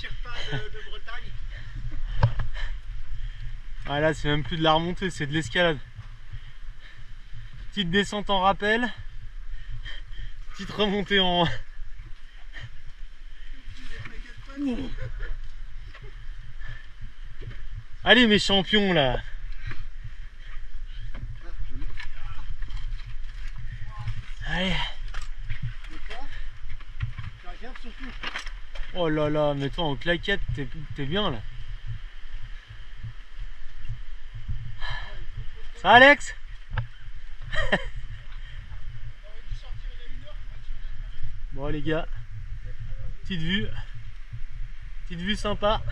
Sherpa de, de Bretagne. Ah là c'est même plus de la remontée, c'est de l'escalade. Petite descente en rappel. Petite remontée en. Allez mes champions là Allez Oh là là, mais toi en claquette, t'es bien là. Ça Alex? Bon les gars, petite vue, petite vue sympa.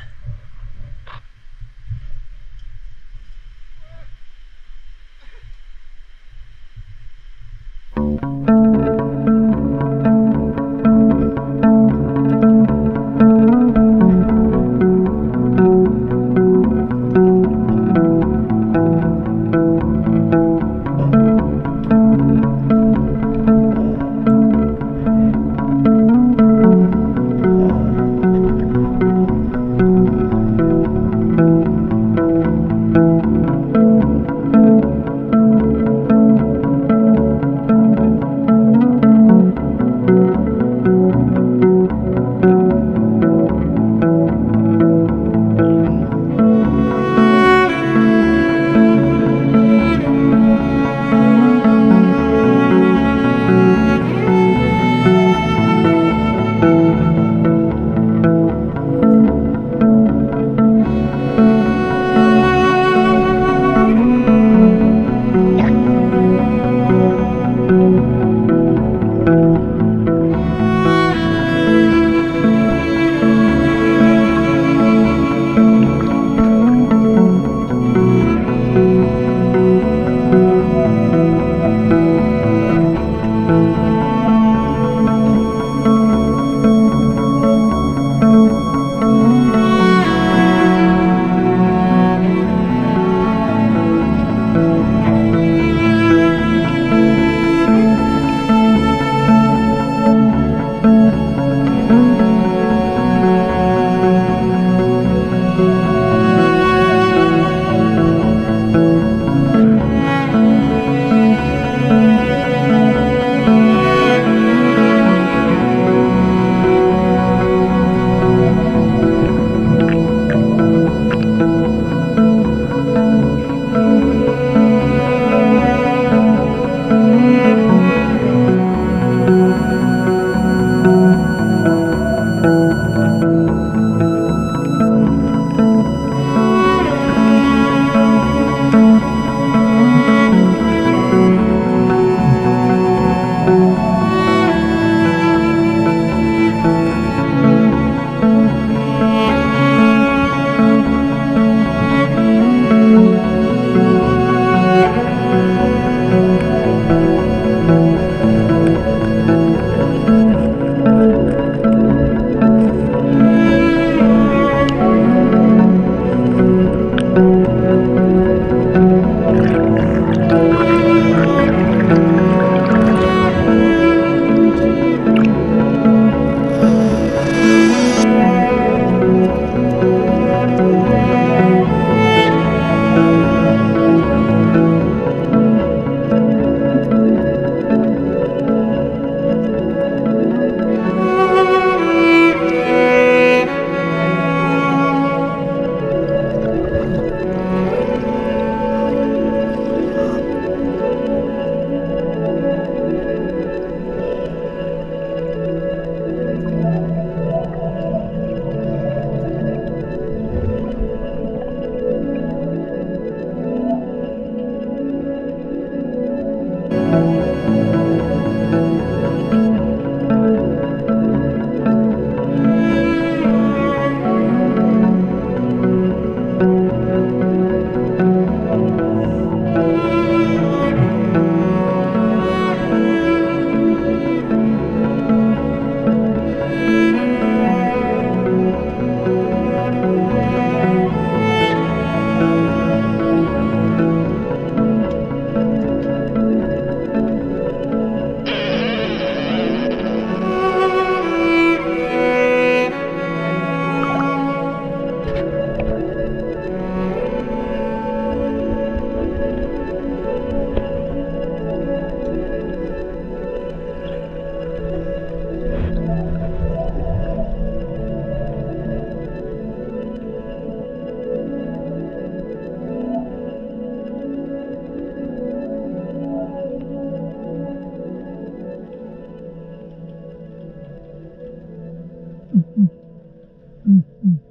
Mm-hmm. Mm-hmm.